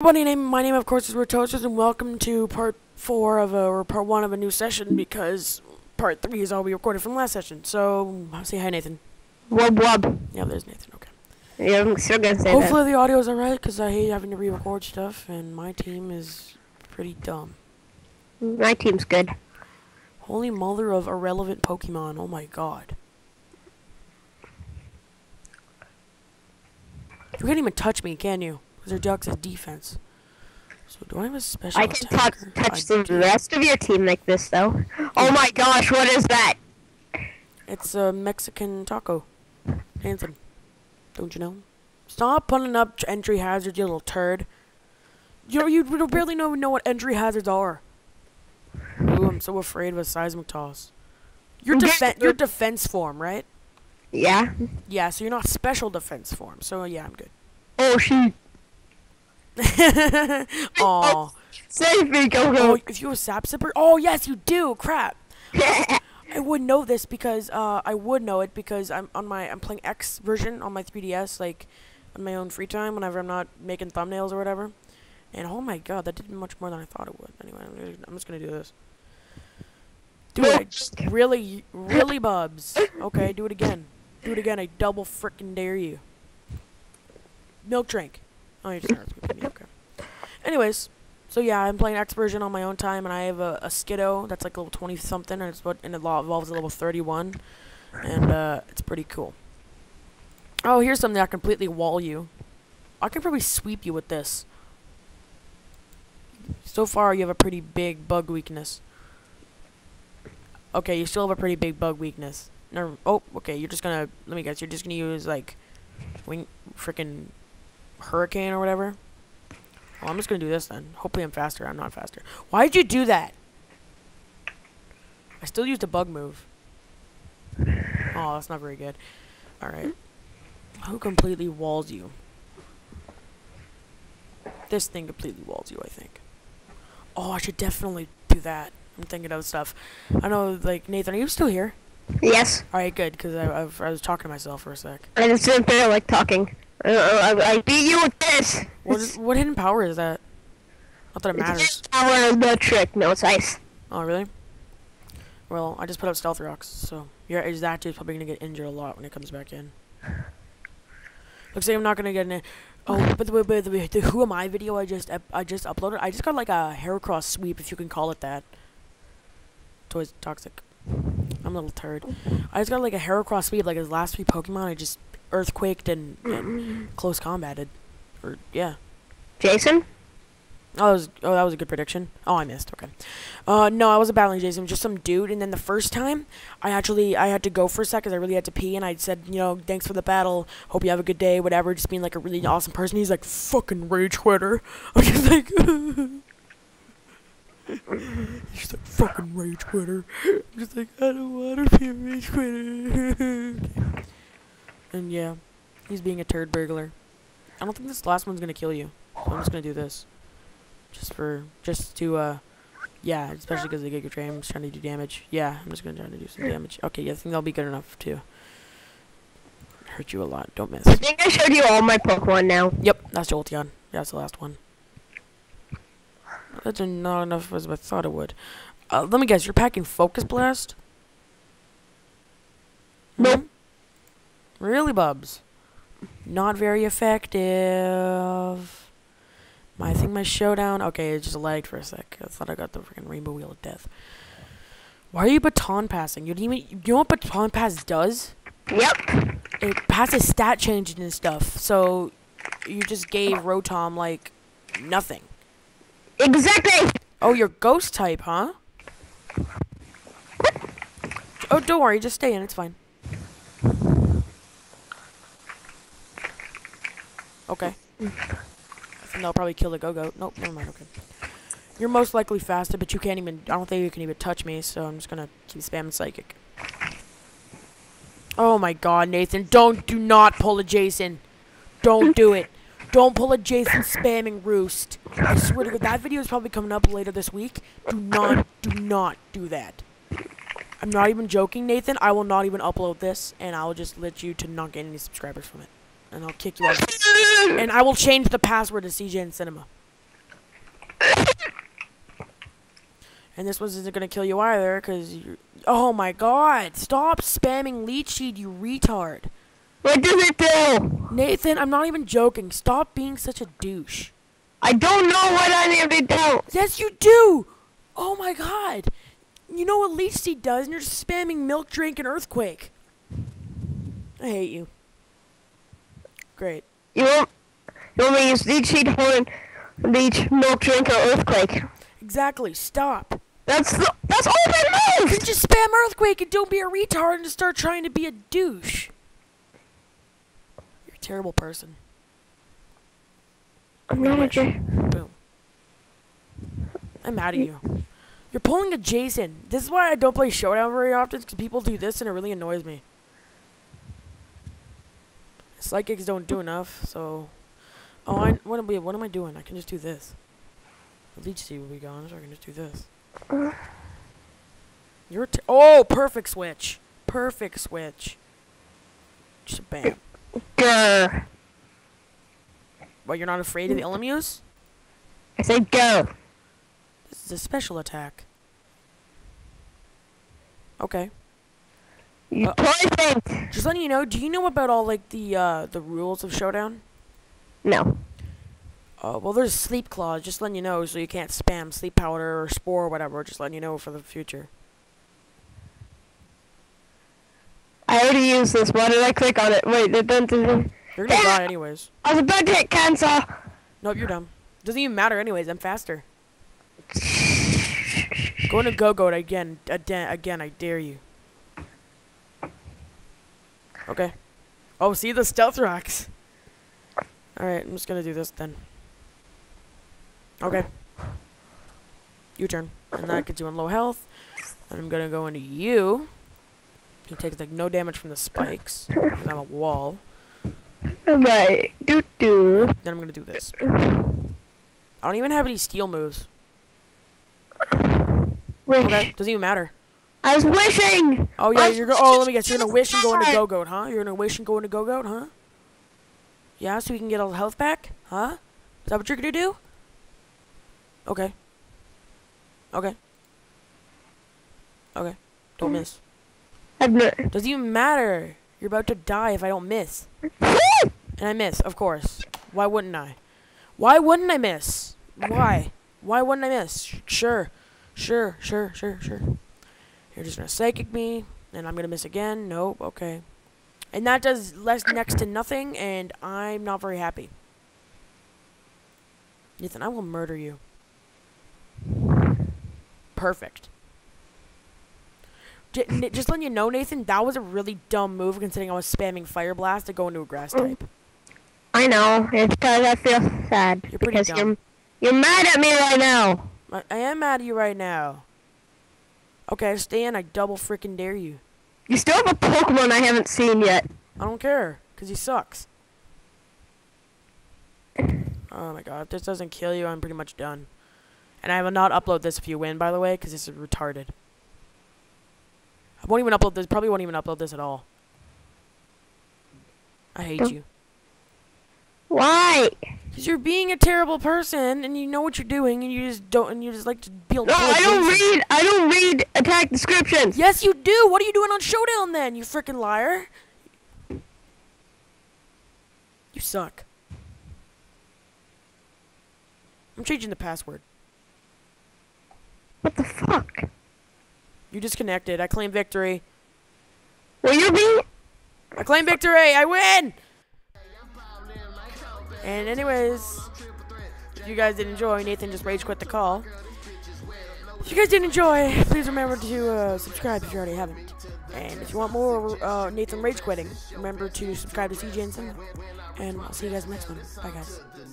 Everybody, name my name of course is RogueToasters, and welcome to part four of a or part one of a new session because part three is all we recorded from last session. So say hi, Nathan. Wub wub. Yeah, there's Nathan. Okay. Yeah, I'm still gonna say Hopefully the audio's alright because I hate having to re-record stuff, and my team is pretty dumb. My team's good. Holy mother of irrelevant Pokemon! Oh my god. You can't even touch me, can you? Because their ducks has defense. So do I have a special I can touch attacker? touch I the do. rest of your team like this though. Oh my gosh, what is that? It's a Mexican taco. Handsome. Don't you know? Stop putting up entry hazards, you little turd. You you barely know know what entry hazards are. Ooh, I'm so afraid of a seismic toss. Your Okay, defen your defense form, right? Yeah. Yeah, so you're not special defense form. So yeah, I'm good. Oh shoot. Aw. Save me, go Oh, go. if you have sap sipper? Oh yes, you do. Crap. I would know this because uh, I would know it because I'm on my I'm playing X version on my 3DS like on my own free time whenever I'm not making thumbnails or whatever. And oh my god, that did much more than I thought it would. Anyway, I'm, gonna, I'm just gonna do this. Do it, just really, really, Bubs. Okay, do it again. Do it again. I double frickin' dare you. Milk drink. Oh, you just. Okay. Anyways, so yeah, I'm playing X version on my own time, and I have a, a Skiddo that's like level 20 something, and it's what and it evolves to level 31, and uh, it's pretty cool. Oh, here's something that completely wall you. I can probably sweep you with this. So far, you have a pretty big bug weakness. Okay, you still have a pretty big bug weakness. No, oh, okay. You're just gonna let me guess. You're just gonna use like wing, freaking hurricane or whatever. Well, I'm just gonna do this then. Hopefully, I'm faster. I'm not faster. Why did you do that? I still used a bug move. Oh, that's not very good. All right. Who completely walls you? This thing completely walls you, I think. Oh, I should definitely do that. I'm thinking of stuff. I know, like Nathan, are you still here? yes. All right, good, because I, I, I was talking to myself for a sec. I just didn't feel like talking. I, I, I beat you with this. What, is, what hidden power is that? Not that it matters. It's power of the trick. No, it's ice. Oh, really? Well, I just put up stealth rocks, so your Zachu is probably gonna get injured a lot when it comes back in. Looks like I'm not gonna get in. Oh, but the, way- by the, way, the Who Am I video I just I just uploaded, I just got like a Heracross sweep, if you can call it that. Toys toxic. I'm a little turd. I just got like a Heracross sweep, like his last three Pokemon. I just earthquaked and, and close combated, or yeah. Jason? Oh, that was oh that was a good prediction. Oh, I missed. Okay. Uh, no, I wasn't battling Jason. Was just some dude. And then the first time, I actually I had to go for a sec because I really had to pee. And I said, you know, thanks for the battle. Hope you have a good day. Whatever. Just being like a really awesome person. He's like fucking rage quitter. I'm just like. He's like fucking rage quitter. I'm just like I don't want to be a rage quitter. and yeah, he's being a turd burglar. I don't think this last one's gonna kill you. So I'm just gonna do this just for just to uh yeah especially because the Giga Drain i'm just trying to do damage yeah i'm just gonna try to do some damage okay yeah i think that'll be good enough to hurt you a lot don't miss I think I showed you all my Pokemon now. yep that's jolteon yeah, that's the last one that's not enough as i thought it would uh, let me guess you're packing focus blast Nope. Hmm? Really bubs not very effective my, I think my showdown. Okay, it just lagged for a sec. I thought I got the freaking rainbow wheel of death. Why are you baton passing? You didn't even. You know what baton pass does? Yep. It passes stat changes and stuff. So you just gave Rotom like nothing. Exactly. Oh, you're ghost type, huh? Oh, don't worry. Just stay in. It's fine. Okay. I think that'll probably kill the go-go. Nope, never mind. Okay. You're most likely faster, but you can't even. I don't think you can even touch me, so I'm just gonna keep spamming psychic. Oh my god, Nathan. Don't, do not pull a Jason. Don't do it. Don't pull a Jason spamming roost. I swear to God, that video is probably coming up later this week. Do not, do not do that. I'm not even joking, Nathan. I will not even upload this, and I'll just let you to not get any subscribers from it and I'll kick you out. and I will change the password to CJNCinema. And this one isn't gonna kill you either, cause you. Oh my God! Stop spamming leech you retard. What does it do? Nathan, I'm not even joking. Stop being such a douche. I don't know what any of it do. Yes, you do. Oh my God! You know what leech does, and you're spamming milk drink and earthquake. I hate you. Great. You want, you want me to use leech seed horn, leech, milk drink, or earthquake? Exactly. Stop. That's the, that's all they You just spam earthquake and don't be a retard and start trying to be a douche. You're a terrible person. I'm not a Wish. Boom. I'm mad at you. You're pulling a Jason. This is why I don't play Showdown very often, because people do this and it really annoys me. Psychics don't do enough, so... Oh, I, what, am, what am I doing? I can just do this. The leech seed will be gone, so I can just do this. You're t- Oh, perfect switch. Perfect switch. Just bam. Grr. What, you're not afraid of the LMUs? I said go. This is a special attack. Okay. You Uh, poisoned. Just letting you know, do you know about all like the uh the rules of Showdown? No. Uh well there's sleep clause, just letting you know so you can't spam sleep powder or spore or whatever, just letting you know for the future. I already used this. Why did I click on it? Wait, it didn't. You're gonna die anyways. I was about to hit cancel. Nope, you're dumb. Doesn't even matter anyways, I'm faster. Going to go go again again again, I dare you. Okay. Oh, see the stealth rocks. Alright, I'm just gonna do this then. Okay. U turn. And that gets you on low health. And I'm gonna go into you. He takes like no damage from the spikes. On a wall. Right. Do do. Then I'm gonna do this. I don't even have any steel moves. Wish. Okay, doesn't even matter. I was wishing. Oh yeah, you're go- was oh let me guess, you're gonna wish and go into Gogoat, huh? You're gonna wish and go into Gogoat, huh? Yeah, so we can get all the health back, huh? Is that what you're gonna do? Okay. Okay. Okay. Don't miss. No. Doesn't even matter. You're about to die if I don't miss. And I miss, of course. Why wouldn't I? Why wouldn't I miss? Why? Why wouldn't I miss? Sure. Sure, sure, sure, sure. You're just gonna psychic me, and I'm gonna miss again. Nope, okay. And that does less next to nothing, and I'm not very happy. Nathan, I will murder you. Perfect. J- N- just letting you know, Nathan, that was a really dumb move considering I was spamming Fire Blast to go into a grass mm. type. I know. It's because I feel sad You're pretty because dumb. you're you're mad at me right now. I, I am mad at you right now. Okay, stay in. I double freaking dare you. You still have a Pokemon I haven't seen yet. I don't care, because he sucks. Oh my god, if this doesn't kill you, I'm pretty much done. And I will not upload this if you win, by the way, because this is retarded. I won't even upload this, probably won't even upload this at all. I hate Don't- you. Why? Because you're being a terrible person, and you know what you're doing, and you just don't, and you just like to be No, I don't read. I don't read attack descriptions. Yes, you do. What are you doing on Showdown then, you freaking liar? You suck. I'm changing the password. What the fuck? You disconnected. I claim victory. Will you be? I claim victory. I win. And anyways, if you guys did enjoy, Nathan just rage quit the call. If you guys did enjoy, please remember to uh, subscribe if you already haven't. And if you want more uh, Nathan rage quitting, remember to subscribe to CJNCinema. And I'll see you guys next one. Bye, guys.